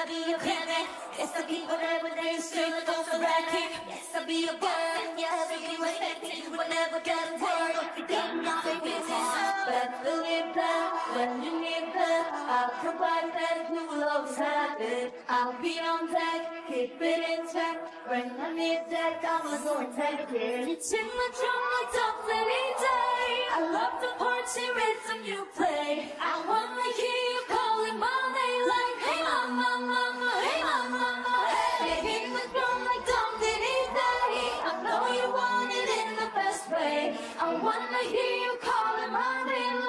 I keep whatever they still it goes a racket. Yes, I'll be a girl. Yes, I'll be respected. You would never get a word. If you didn't know it was But believe that when you need that, I'll provide that you will always have it. I'll be on deck, keep it intact. When I need that, I'ma go and take it. It's in the drum like any day. I love the party rhythm you play. When I hear you calling my name.